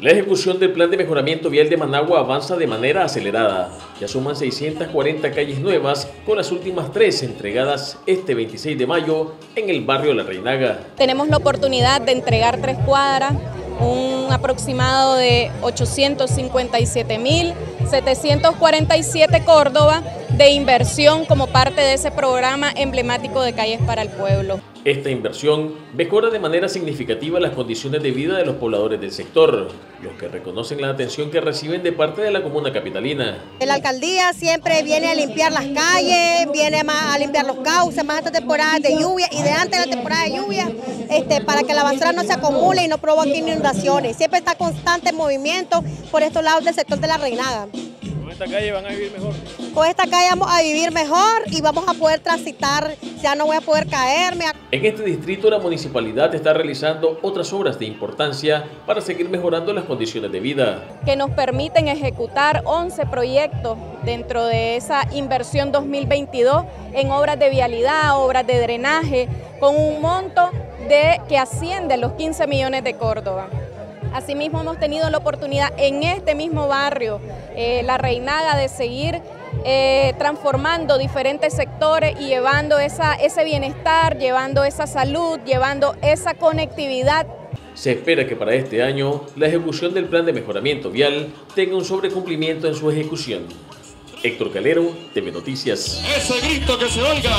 La ejecución del plan de mejoramiento vial de Managua avanza de manera acelerada. Ya suman 640 calles nuevas, con las últimas tres entregadas este 26 de mayo en el barrio La Reinaga. Tenemos la oportunidad de entregar tres cuadras, un aproximado de 857.747 Córdoba de inversión como parte de ese programa emblemático de Calles para el Pueblo. Esta inversión mejora de manera significativa las condiciones de vida de los pobladores del sector, los que reconocen la atención que reciben de parte de la comuna capitalina. La alcaldía siempre viene a limpiar las calles, viene a limpiar los cauces, más esta temporada de lluvia y de antes de la temporada de lluvia, este, para que la basura no se acumule y no provoque inundaciones. Siempre está constante movimiento por estos lados del sector de la Reinaga esta calle van a vivir mejor? Con esta calle vamos a vivir mejor y vamos a poder transitar, ya no voy a poder caerme. En este distrito la municipalidad está realizando otras obras de importancia para seguir mejorando las condiciones de vida. Que nos permiten ejecutar 11 proyectos dentro de esa inversión 2022 en obras de vialidad, obras de drenaje, con un monto de que asciende a los 15 millones de Córdoba. Asimismo hemos tenido la oportunidad en este mismo barrio, eh, La Reinaga, de seguir eh, transformando diferentes sectores y llevando esa, ese bienestar, llevando esa salud, llevando esa conectividad. Se espera que para este año la ejecución del plan de mejoramiento vial tenga un sobrecumplimiento en su ejecución. Héctor Calero, TV Noticias. Ese grito que se oiga.